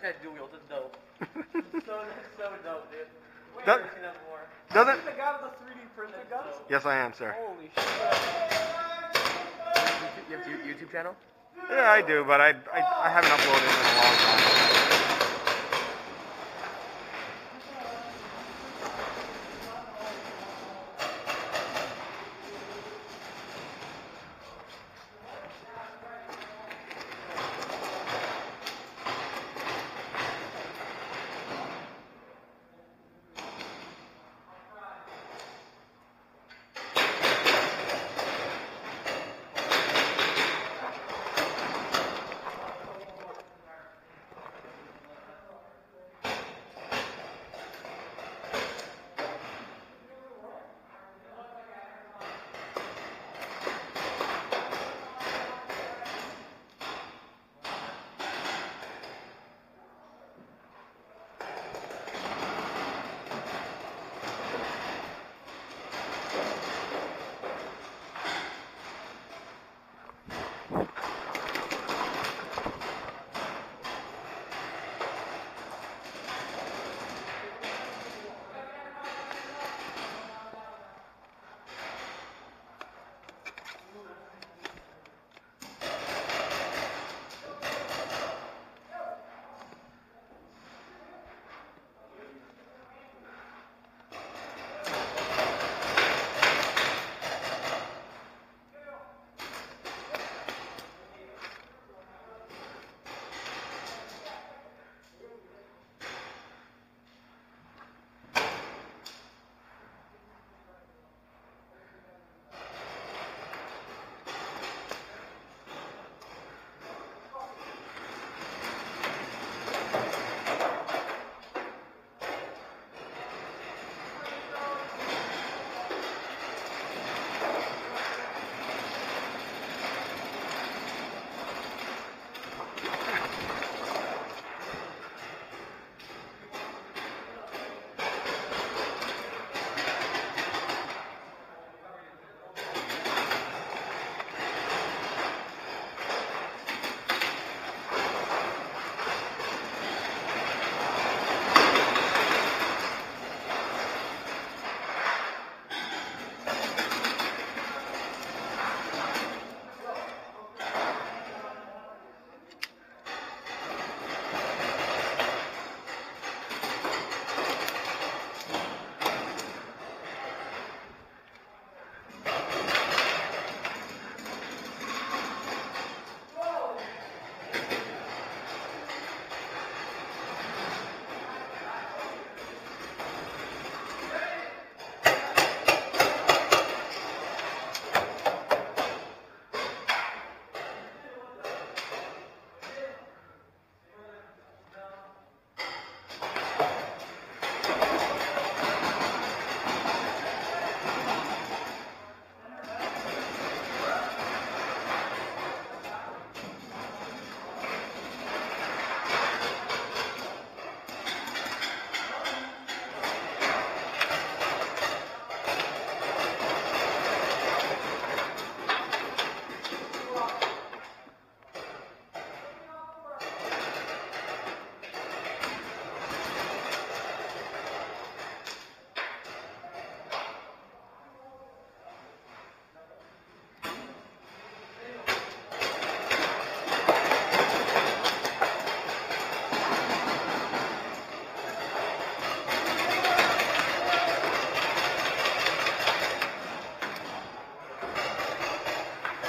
just had dual wheels. It's dope. it's so, it's so dope, dude. We Doesn't seen that before. Doesn't- Are the guy with the 3D printer? guns? Yes, I am, sir. Holy shit. You have a YouTube channel? Yeah, I do, but I I, I haven't uploaded in a long time.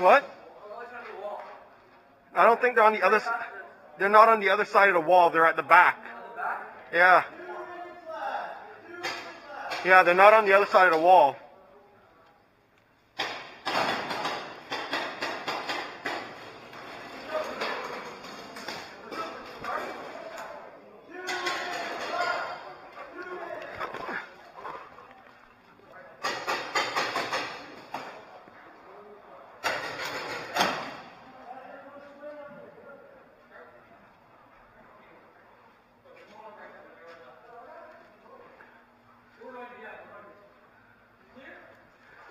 What? I don't think they're on the other. They're not on the other side of the wall. They're at the back. Yeah. Yeah, they're not on the other side of the wall.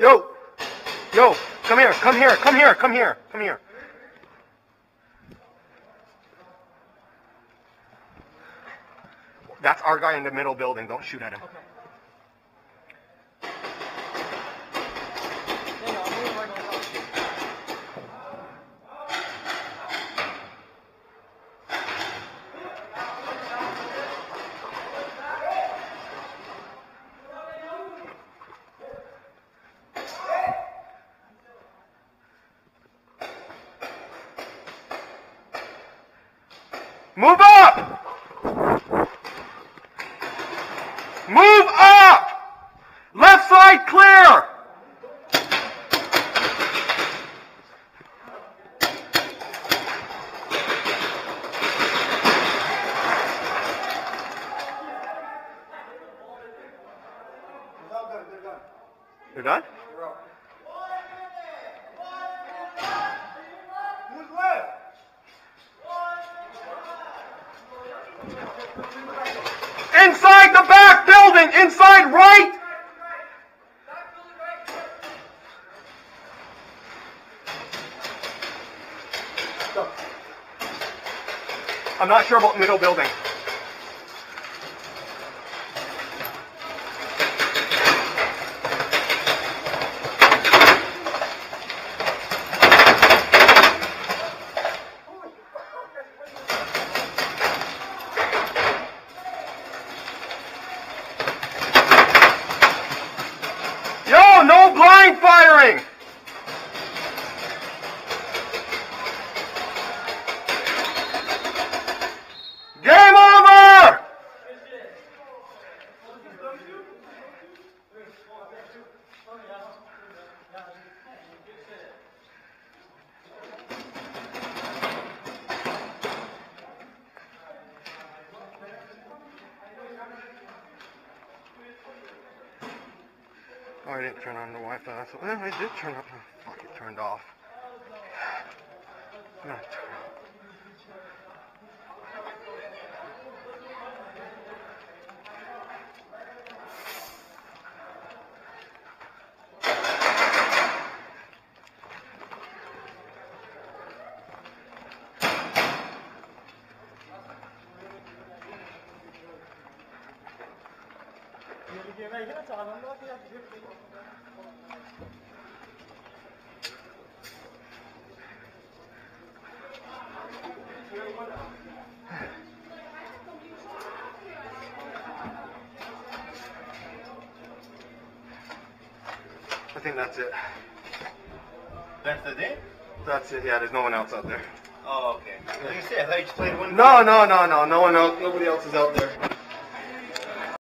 Yo! Yo! Come here! Come here! Come here! Come here! Come here! That's our guy in the middle building. Don't shoot at him. Hang on, I'm moving right on top of you. Move up! Move up! Left side clear! You're done? Who's left? Inside the back building! Inside right! I'm not sure about middle building. Oh, I didn't turn on the Wi-Fi. That's well, oh, I did turn up. Oh, fuck, it turned off. Yemeğe yine çağırdım da ya. I think that's it. That's the day? That's it. Yeah, there's no one else out there. Oh, okay. I was gonna say, I thought you just played one. No, no, no, no. No one else. Nobody else is out there.